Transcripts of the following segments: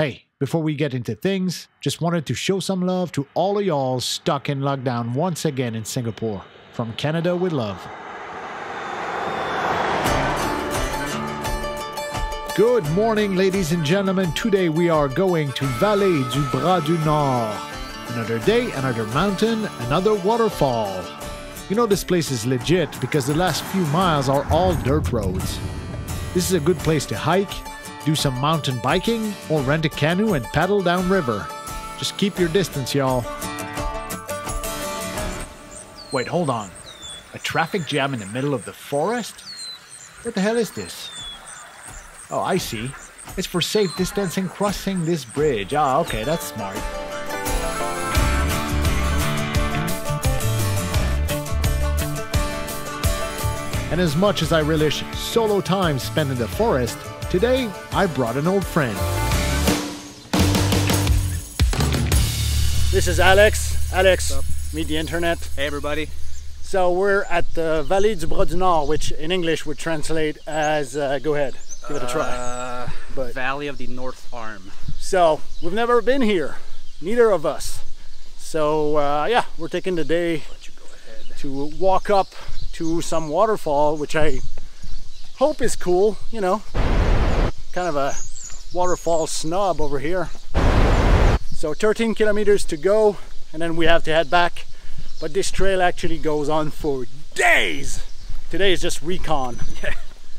Hey, before we get into things, just wanted to show some love to all of y'all stuck in lockdown once again in Singapore. From Canada with love. Good morning, ladies and gentlemen. Today we are going to Vallée du Bras du Nord. Another day, another mountain, another waterfall. You know this place is legit because the last few miles are all dirt roads. This is a good place to hike, do some mountain biking, or rent a canoe and paddle downriver. Just keep your distance, y'all. Wait, hold on. A traffic jam in the middle of the forest? What the hell is this? Oh, I see. It's for safe distancing crossing this bridge. Ah, okay, that's smart. And as much as I relish solo time spent in the forest, today I brought an old friend. This is Alex. Alex, meet the internet. Hey everybody. So we're at the Vallée du Bras du Nord, which in English would translate as, uh, go ahead, give it a try. Uh, But- Valley of the North Arm. So we've never been here, neither of us. So uh, yeah, we're taking the day Let you go ahead. to walk up to some waterfall, which I hope is cool, you know. Kind of a waterfall snob over here. So 13 kilometers to go, and then we have to head back. But this trail actually goes on for days. Today is just recon.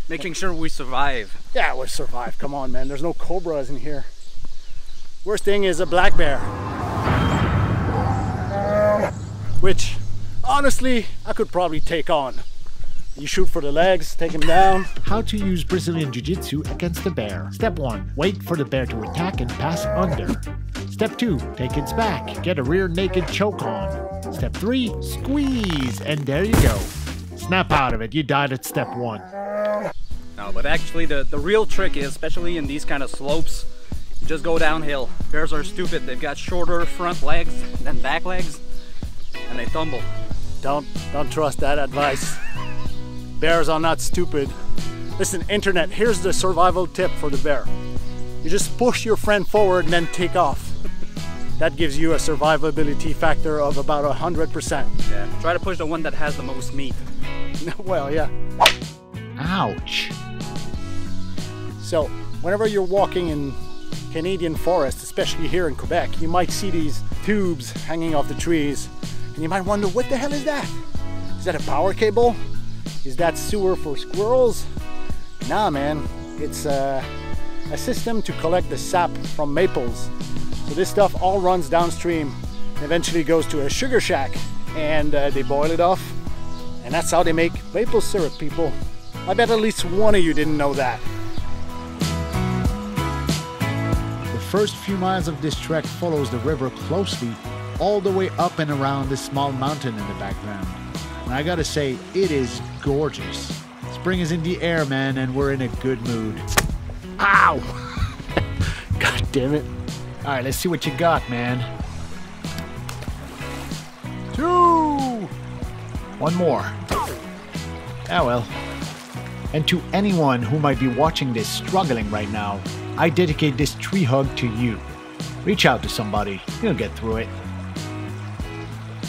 Making sure we survive. Yeah, we'll survive. Come on, man. There's no cobras in here. Worst thing is a black bear. Which, honestly, I could probably take on. You shoot for the legs, take him down. How to use Brazilian Jiu Jitsu against a bear. Step 1 Wait for the bear to attack and pass under. Step 2 Take its back. Get a rear naked choke on. Step 3 Squeeze. And there you go. Snap out of it. You died at step 1. No, but actually the, the real trick is, especially in these kind of slopes, you just go downhill. Bears are stupid. They've got shorter front legs than back legs, and they tumble. Don't don't trust that advice. Bears are not stupid. Listen, internet, here's the survival tip for the bear. You just push your friend forward and then take off. That gives you a survivability factor of about 100%. Yeah. Try to push the one that has the most meat. well, yeah. Ouch. So, whenever you're walking in Canadian forest, especially here in Quebec, you might see these tubes hanging off the trees, and you might wonder, what the hell is that? Is that a power cable? Is that sewer for squirrels? Nah, man, it's uh, a system to collect the sap from maples. So this stuff all runs downstream and eventually goes to a sugar shack, and uh, they boil it off, and that's how they make maple syrup, people. I bet at least one of you didn't know that. The first few miles of this trek follows the river closely, all the way up and around this small mountain in the background. And I gotta say, it is gorgeous. Spring is in the air, man, and we're in a good mood. Ow! God damn it. Alright, let's see what you got, man. Two! One more. Ah, well. And to anyone who might be watching this struggling right now, I dedicate this tree hug to you. Reach out to somebody, you'll get through it.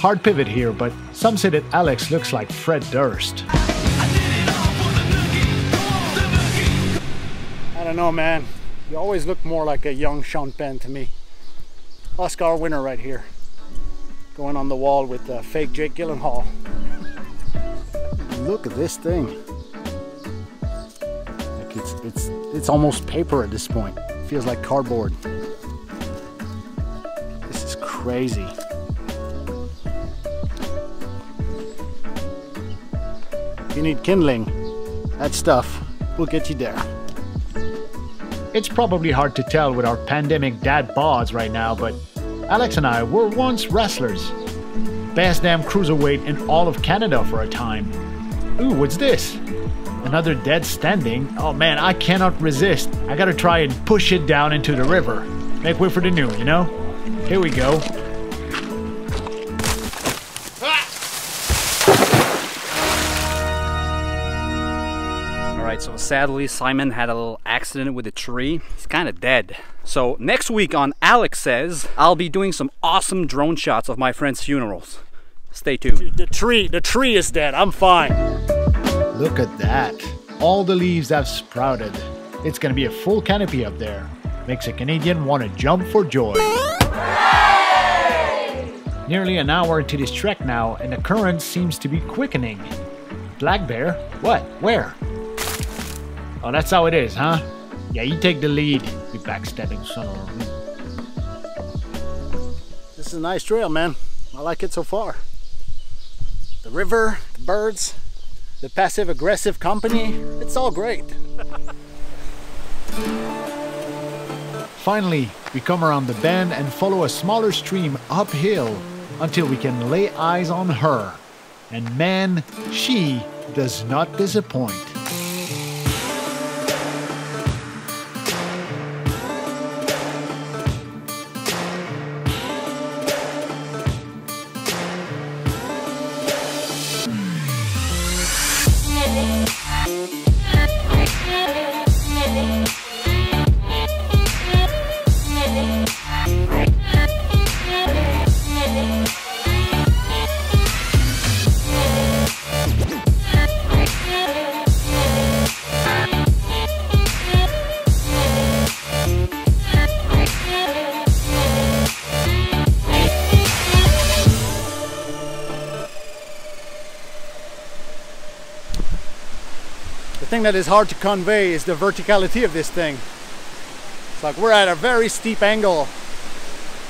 Hard pivot here, but some say that Alex looks like Fred Durst. I don't know, man. You always look more like a young Sean Penn to me. Oscar winner right here. Going on the wall with uh, fake Jake Gyllenhaal. Look at this thing. Like it's it's it's almost paper at this point. feels like cardboard. This is crazy. You need kindling, that stuff will get you there. It's probably hard to tell with our pandemic dad bods right now, but Alex and I were once wrestlers. Best damn cruiserweight in all of Canada for a time. Ooh, what's this? Another dead standing? Oh man, I cannot resist. I gotta try and push it down into the river. Make way for the new, you know? Here we go. Alright, so sadly Simon had a little accident with a tree. He's kind of dead. So next week on Alex Says, I'll be doing some awesome drone shots of my friends' funerals. Stay tuned. The tree, the tree is dead. I'm fine. Look at that. All the leaves have sprouted. It's gonna be a full canopy up there. Makes a Canadian want to jump for joy. Nearly an hour into this trek now, and the current seems to be quickening. Black Bear? What? Where? Oh, that's how it is, huh? Yeah, you take the lead, you backstabbing son of a... This is a nice trail, man. I like it so far. The river, the birds, the passive aggressive company, it's all great. Finally, we come around the bend and follow a smaller stream uphill until we can lay eyes on her. And man, she does not disappoint. Thing that is hard to convey is the verticality of this thing. It's like we're at a very steep angle.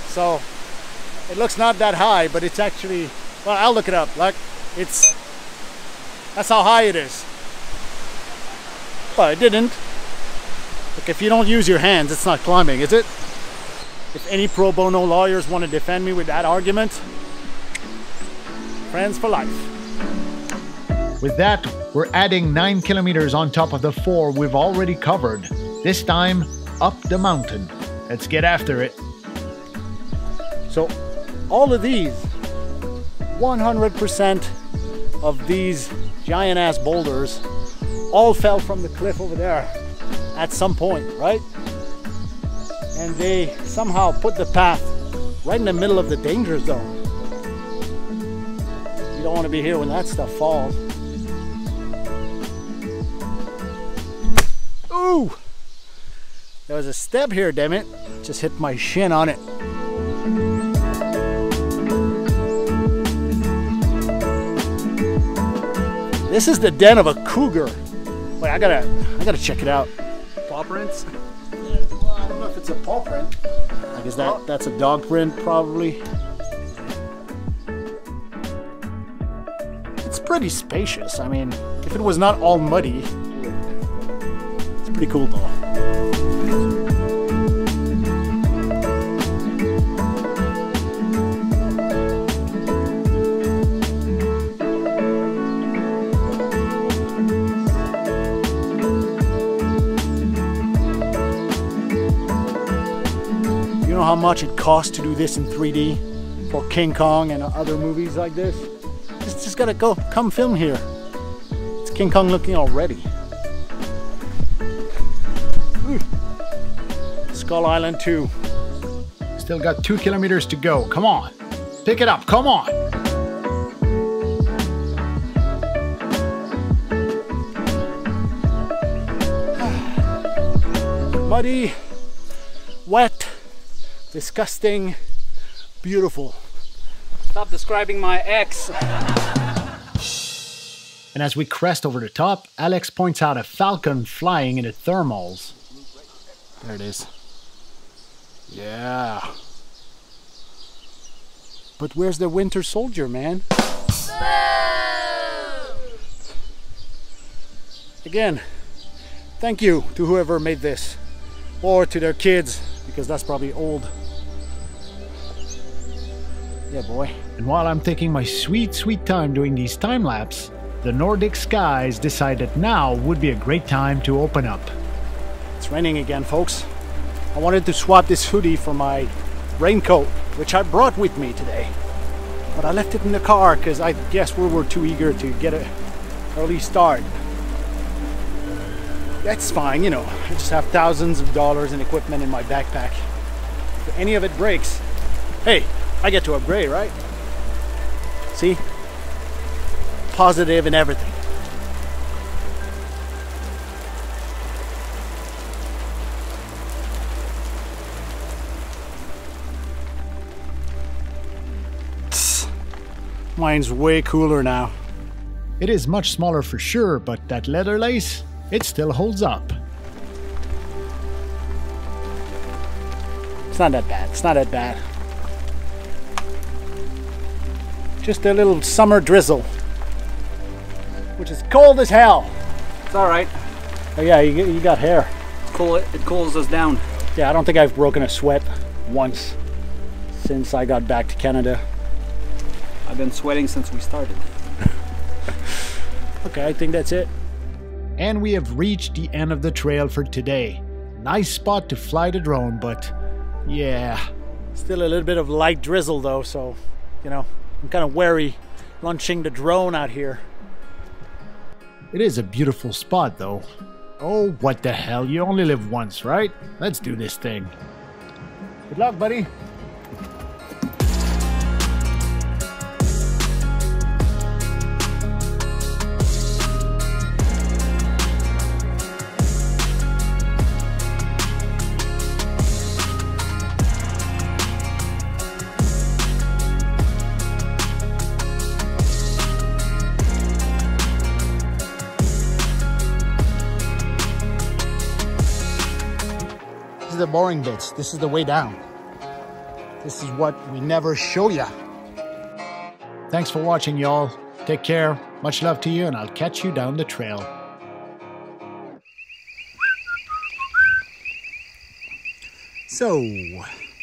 So it looks not that high, but it's actually, well, I'll look it up. Like it's, that's how high it is. But it didn't. Look, if you don't use your hands, it's not climbing, is it? If any pro bono lawyers want to defend me with that argument, friends for life. With that, we're adding 9 kilometers on top of the 4 we've already covered. This time, up the mountain. Let's get after it. So all of these, 100% of these giant ass boulders all fell from the cliff over there at some point, right? And they somehow put the path right in the middle of the danger zone. You don't want to be here when that stuff falls. Ooh! There was a step here, damn it. Just hit my shin on it. This is the den of a cougar. Wait, I gotta, I gotta check it out. Paw prints? Well, I don't know if it's a paw print. I guess that that's a dog print, probably. It's pretty spacious. I mean, if it was not all muddy, pretty cool though. You know how much it costs to do this in 3D for King Kong and other movies like this? Just, just gotta go, come film here. It's King Kong looking already. Ooh. Skull Island 2. Still got 2 kilometers to go. Come on. Pick it up. Come on. Muddy, wet, disgusting, beautiful. Stop describing my ex. And as we crest over the top, Alex points out a falcon flying in the thermals. There it is. Yeah. But where's the winter soldier, man? Again, thank you to whoever made this. Or to their kids, because that's probably old. Yeah, boy. And while I'm taking my sweet, sweet time doing these time lapse, the Nordic skies decided now would be a great time to open up. Raining again, folks. I wanted to swap this hoodie for my raincoat, which I brought with me today. But I left it in the car because I guess we were too eager to get an early start. that's fine, you know. I just have thousands of dollars in equipment in my backpack. If any of it breaks, hey, I get to upgrade, right? See? and everything. Mine's way cooler now. It is much smaller for sure, but that leather lace, it still holds up. It's not that bad. It's not that bad. Just a little summer drizzle, which is cold as hell. It's all right. Oh yeah, you, you got hair. Cool. It cools us down. Yeah, I don't think I've broken a sweat once since I got back to Canada. I've been sweating since we started. Okay, I think that's it. And we have reached the end of the trail for today. Nice spot to fly the drone, but yeah, Still a little bit of light drizzle though, so you know, I'm kind of wary launching the drone out here. it is a beautiful spot though. Oh, what the hell? You only live once, right? Let's do this thing. Good luck, buddy. The boring bits. This is the way down. This is what we never show ya. Thanks for watching, y'all. Take care. Much love to you, and I'll catch you down the trail. So,